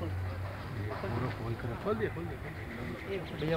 पूरा खोल कर खोल दिया खोल दिया। भैया